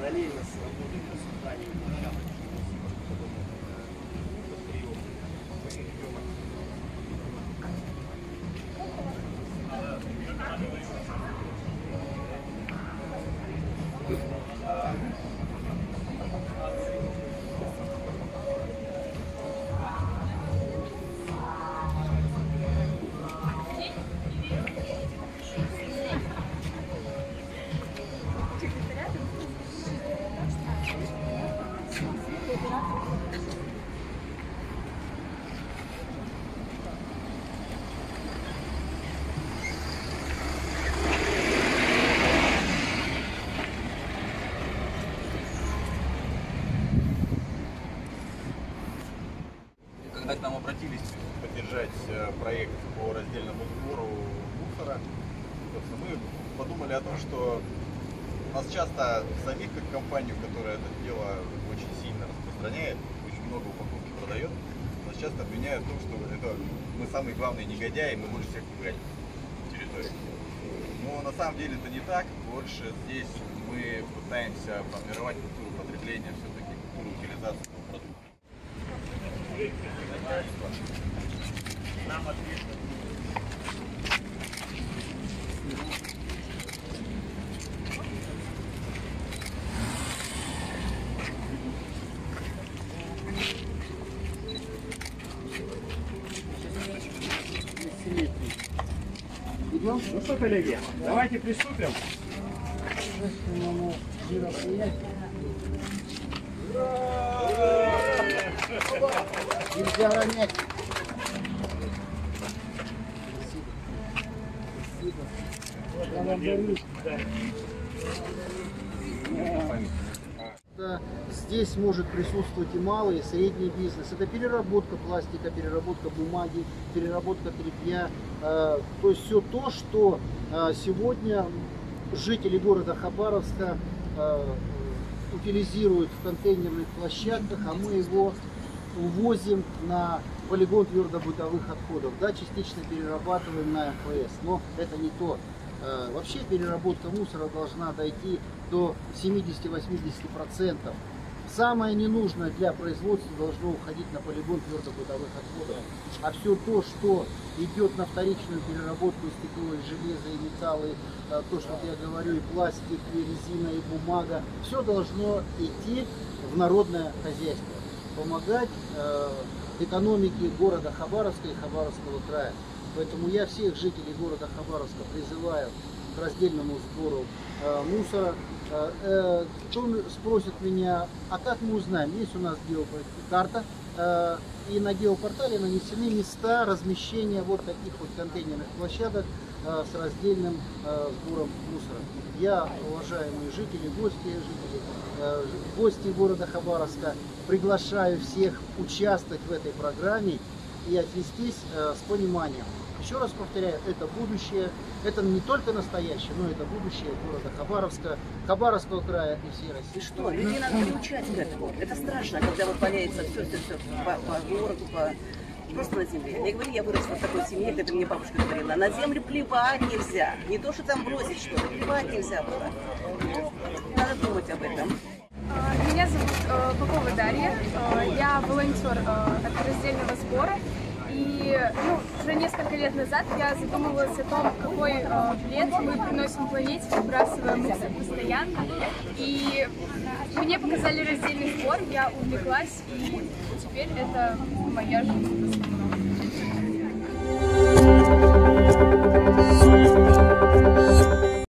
параллельно с работой на собрании Когда к нам обратились поддержать э, проект по раздельному сбору мусора, мы подумали о том, что нас часто самих, как компанию, которая это дело очень сильно распространяет, очень много упаковки продает, нас часто обвиняют в том, что это мы самые главные негодяи, мы больше всех пугаем территории. Но на самом деле это не так. Больше здесь мы пытаемся формировать культуру потребления, все-таки культуру утилизации этого продукта. Нам ответственно. Ну что, коллеги, давайте приступим. Нельзя ронять. Спасибо. Спасибо. Благодарю. Да, Здесь может присутствовать и малый, и средний бизнес. Это переработка пластика, переработка бумаги, переработка тряпья. Э, то есть все то, что э, сегодня жители города Хабаровска э, утилизируют в контейнерных площадках, а мы его увозим на полигон твердобытовых отходов. Да, частично перерабатываем на МФС, но это не то. Э, Вообще переработка мусора должна дойти до 70-80%. Самое ненужное для производства должно уходить на полигон твердобытовых отходов. А все то, что идет на вторичную переработку стекло, и железа, и металлы, э, то, что я говорю, и пластик, и резина, и бумага, все должно идти в народное хозяйство, помогать э, экономике города Хабаровска и Хабаровского края. Поэтому я всех жителей города Хабаровска призываю к раздельному сбору э, мусора. Э, э, Кто спросит меня, а как мы узнаем? Есть у нас геокарта, э, и на геопортале нанесены места размещения вот таких вот контейнерных площадок э, с раздельным э, сбором мусора. Я, уважаемые жители, гости, жители, э, гости города Хабаровска, приглашаю всех участвовать в этой программе и отнестись с пониманием. Еще раз повторяю, это будущее, это не только настоящее, но это будущее города Хабаровска, Хабаровского края и всей России. И что, людей надо приучать к этому. Это страшно, когда вот валяется все-все-все по, по городу, по... Просто на земле. Я говорю, я выросла в такой семье, когда мне бабушка говорила, на землю плевать нельзя. Не то, что там бросить что-то, плевать нельзя было. Ну, Надо думать об этом. А, Меня зовут э, Попова Дарья. Э, Я волонтер э, от раздельного сбора. И ну, уже несколько лет назад я задумывалась о том, какой э, вред мы приносим планете, выбрасывая мусор постоянно. И мне показали раздельный сбор, я увлеклась, и теперь это моя жизнь.